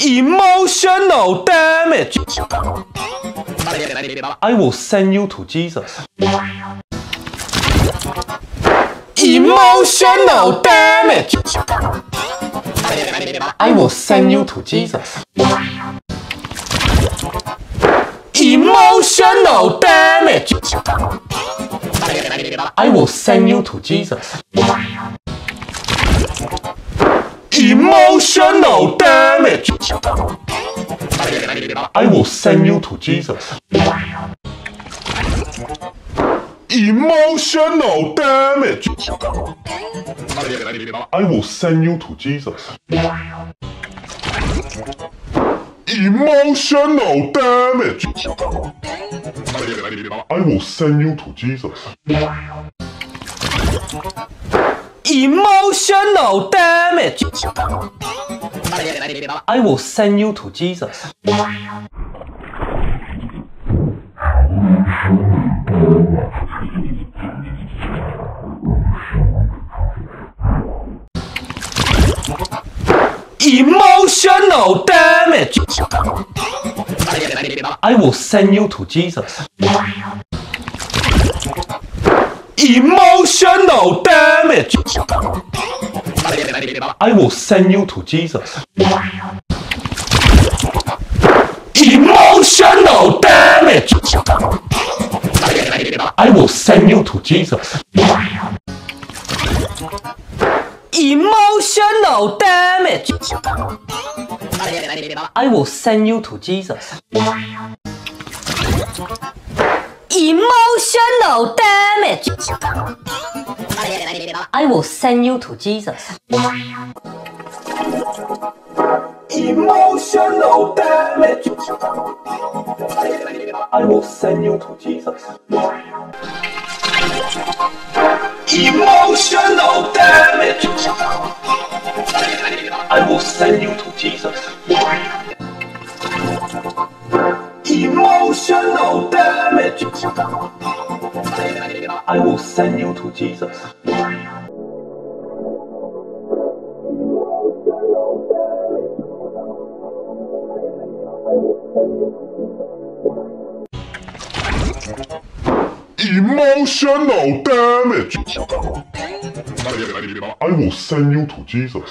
Emotional damage. I will send you to Jesus. Emotional damage. I will send you to Jesus. Emotional damage. I will send you to Jesus. Emotional damage. I will send you to Jesus. Emotional damage. I will send you to Jesus. Emotional damage. I will send you to Jesus. Emotional damage. I will send you to Jesus. Emotional damage. I will send you to Jesus. Emotional damage. I will send you to Jesus. Emotional damage. I will send you to Jesus. Emotional damage. I will send you to Jesus. Emotional damage. I will send you to Jesus. Emotional damage. I will send you to Jesus. Emotional damage. I will send you to Jesus. Emotional damage. I will send you to Jesus. Emotional damage. I will send you to Jesus.